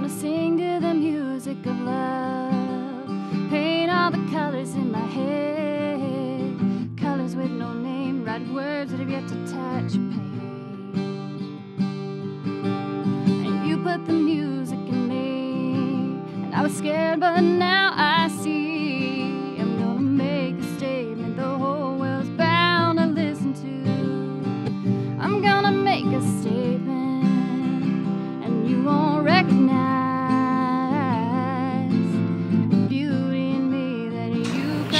Wanna sing to the music of love. Paint all the colors in my head. Colors with no name, write words that have yet to touch pain. And you put the music in me. And I was scared, but now I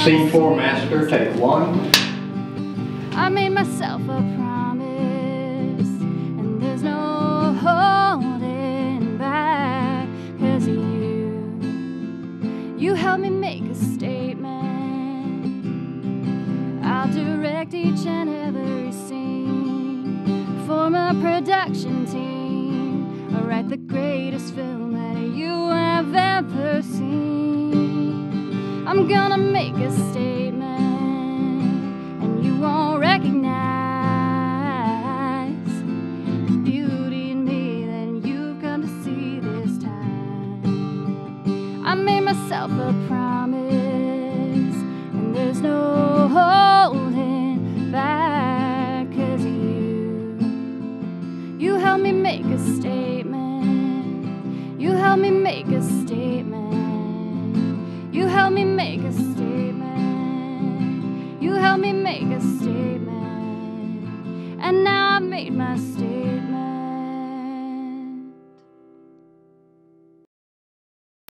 Scene four, master, take one. I made myself a promise, and there's no holding back. Cause you, you helped me make a statement. I'll direct each and every scene, form a production team. I'll write the greatest film that you have ever seen. I'm gonna make a statement and you won't recognize the beauty in me that you've come to see this time. I made myself a promise, and there's no holding back 'cause you. You helped me make a statement. You helped me make a. You helped me make a statement. You helped me make a statement. And now I've made my statement.